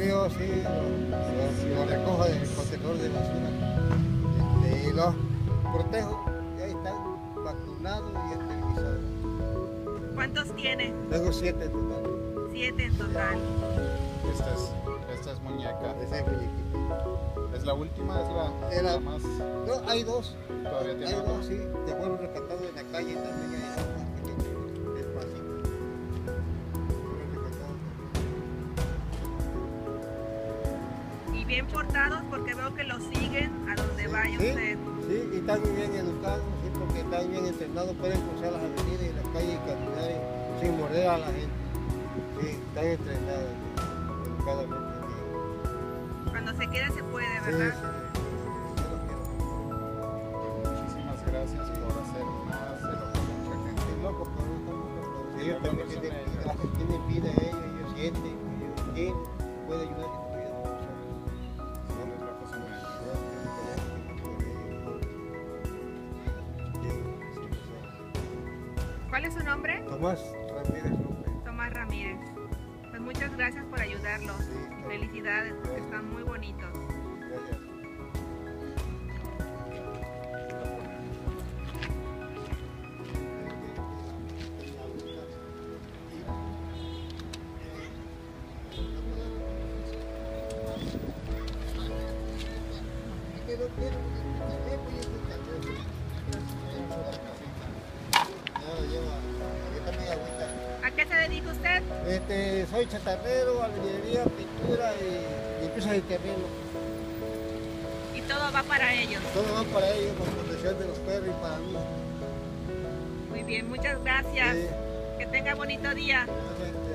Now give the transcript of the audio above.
Míos, sí, los, los recojo del contenedor de basura. Este, y los protejo, y ahí están vacunados y esterilizados. ¿Cuántos tiene? Tengo siete en total. Siete en total. Esta es, esta es muñeca. Esa es muñequita. ¿Es la última? ¿Es la, más? No, hay dos. Todavía Hay tiene dos, otra. sí. Bien portados porque veo que los siguen a donde vaya Sí. usted. Sí, y están muy bien educados, sí, porque están bien entrenados, pueden cruzar las avenidas y las calles y caminar y- sin morder a la gente. Sí, están entrenados, educadamente bien. Cuando se quiere se puede, Sí, ¿verdad? sí, sí. Muchísimas gracias por hacer más de lo que mucha gente. Sí, locos. Sí, Ellos también tienen vida, tienen vida ellos, ellos sienten, ellos tienen, puede ayudar ¿Cuál es su nombre? Tomás Ramírez López. Tomás Ramírez. Pues muchas gracias por ayudarlos. Sí, Felicidades porque están muy bonitos. Gracias. ¿A Este, soy chatarrero, albañilería, pintura y limpieza de terreno. Y todo va para ellos. Todo va para ellos, con protección de los perros y para mí. Muy bien, muchas gracias. Sí, Que tenga bonito día. gracias.